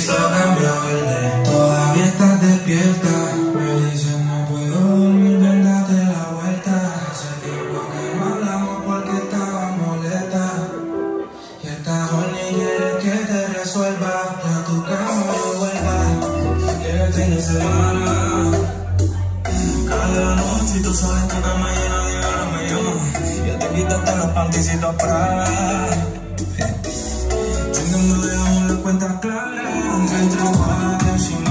piso cambia verde. Todavía estás despierta. Me dicen no puedo dormir, ven date la vuelta. Hace tiempo que no hablamos porque estaba molesta. Y esta horny quiere que te resuelva. Ya tu cama no vuelva. Llega el fin de semana. Cada noche tú sabes tu cama llena de ganas me llama. Ya te quitaste los panticitos para. Tengo de amor cuenta clara. Entre cuatro sin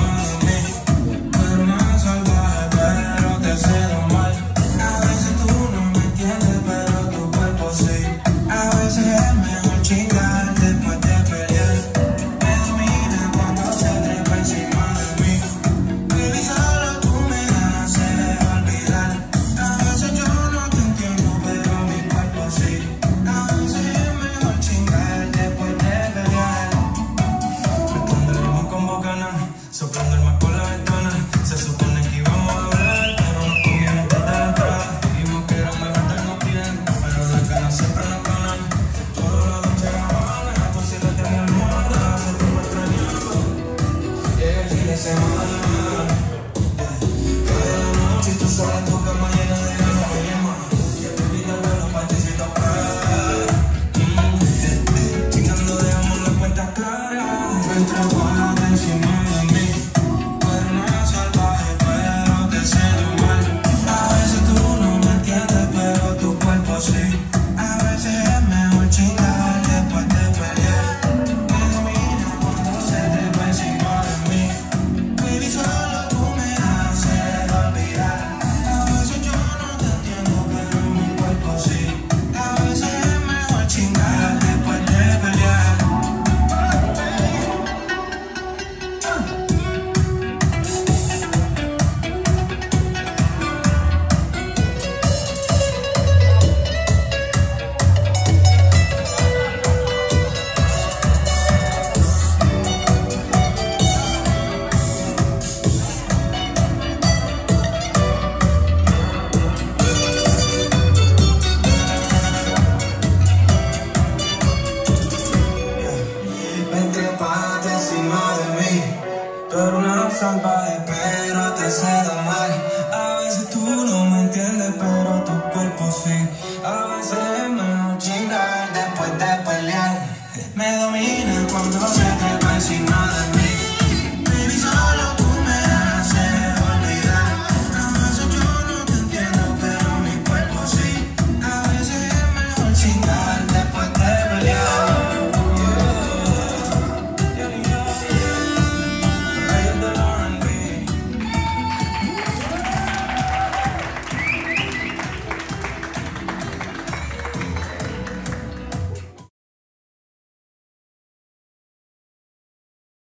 semana Cada noche tú sola tu cama llena de crema Que te pido bueno para ti Chingando de amor las cuentas claras. salvaje, pero te cedo mal. A veces tú no me entiendes, pero tu cuerpo sí.